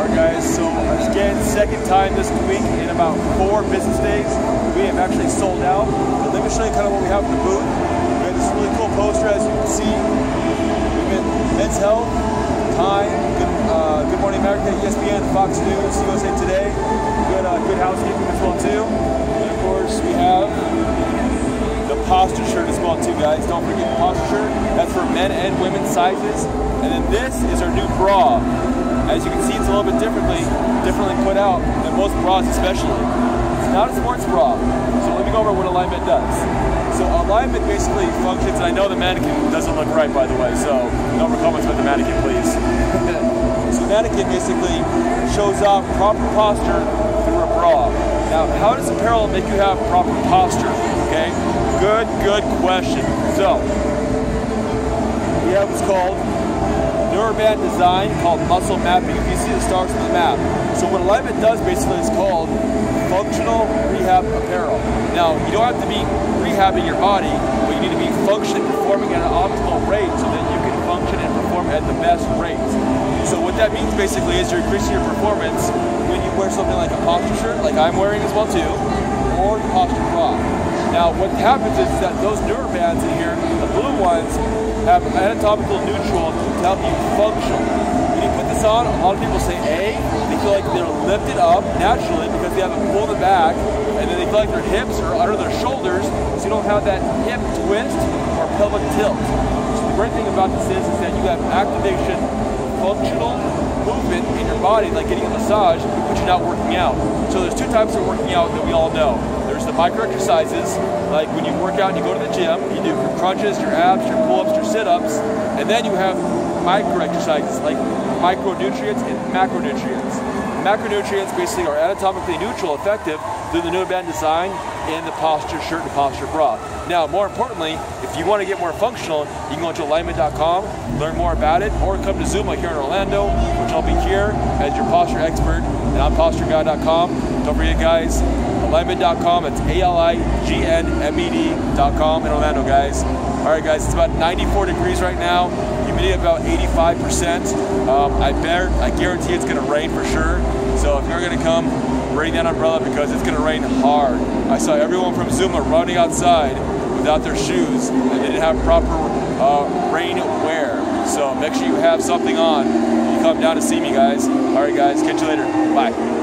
Alright guys, so again, second time this week in about four business days, we have actually sold out. But let me show you kind of what we have in the booth. We have this really cool poster as you can see. We've been Men's Health, Time, Good, uh, Good Morning America, ESPN, Fox News, USA Today. Good, uh, good housekeeping as well too. And of course we have the posture shirt as well too guys. Don't forget the posture shirt. That's for men and women sizes. And then this is our new bra. As you can see, it's a little bit differently, differently put out than most bras especially. It's not a sports bra. So let me go over what Alignmed does. So Alignmed basically functions, and I know the mannequin doesn't look right by the way, so no more comments about the mannequin please. so mannequin basically shows off proper posture through a bra. Now, how does apparel make you have proper posture? Okay, good, good question. So, we have what's called Neuroband design called muscle mapping. If you see the stars on the map. So what Alignmed does basically is called functional rehab apparel. Now, you don't have to be rehabbing your body, but you need to be functioning, performing at an optimal rate so that you can function and perform at the best rate. So what that means basically is you're increasing your performance when you wear something like a posture shirt, like I'm wearing as well too, or the posture bra. Now, what happens is that those neurobands in here, blue ones, have anatomical neutral to help you function. When you put this on, a lot of people say A, they feel like they're lifted up naturally because they have a pull in the back, and then they feel like their hips are under their shoulders, so you don't have that hip twist or pelvic tilt. So the great thing about this is, is that you have activation, functional movement in your body, like getting a massage, but you're not working out. So there's two types of working out that we all know. The micro exercises, like when you work out and you go to the gym, you do your crunches, your abs, your pull-ups, your sit-ups, and then you have micro exercises like micronutrients and macronutrients. Macronutrients basically are anatomically neutral, effective through the Neuroband design in the posture shirt and posture bra. Now, more importantly, if you want to get more functional, you can go to alignmed.com, learn more about it, or come to Zumba here in Orlando, which I'll be here as your posture expert, and I'm postureguy.com. Don't forget, guys, alignmed.com. It's A-L-I-G-N-M-E-D.com in Orlando, guys. All right, guys, it's about 94 degrees right now. Humidity about 85%. Um, I bet, I guarantee it's gonna rain for sure. So if you're gonna come, bring that umbrella because it's gonna rain hard. I saw everyone from Zumba running outside without their shoes and they didn't have proper uh, rain wear. So make sure you have something on. You come down to see me, guys. All right, guys, catch you later. Bye.